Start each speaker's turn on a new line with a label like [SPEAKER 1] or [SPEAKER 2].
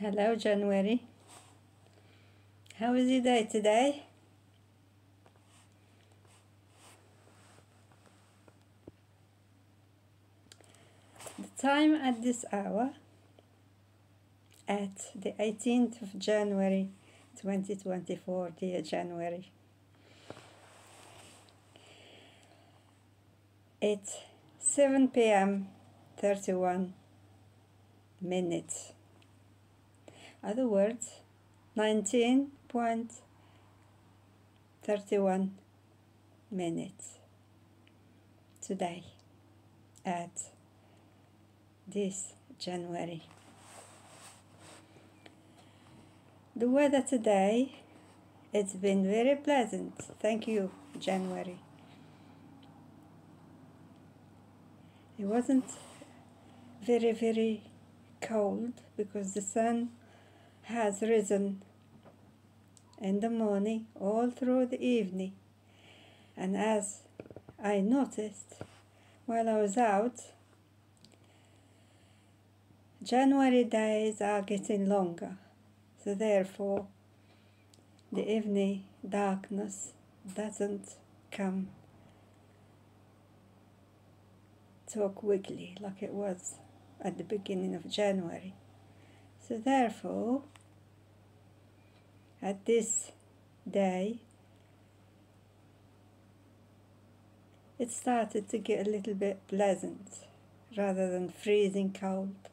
[SPEAKER 1] Hello, January. How is your day today? The time at this hour, at the 18th of January 2024, dear January. It's 7 p.m. 31 minutes. Other words, 19.31 minutes today at this January. The weather today, it's been very pleasant. Thank you, January. It wasn't very, very cold because the sun has risen in the morning all through the evening. And as I noticed while I was out, January days are getting longer, so therefore the evening darkness doesn't come so quickly like it was at the beginning of January. So therefore, at this day, it started to get a little bit pleasant rather than freezing cold.